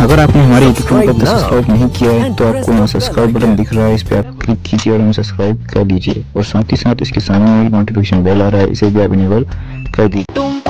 अगर आपने हमारे यूट्यूब चैनल को सब्सक्राइब नहीं किया है तो आपको यहाँ सब्सक्राइब बटन दिख रहा है इस पर आप क्लिक कीजिए और हमें सब्सक्राइब कर लीजिए और साथ ही साथ इसके सामने नोटिफिकेशन बेल आ रहा है इसे भी आप इनेबल कर दीजिए।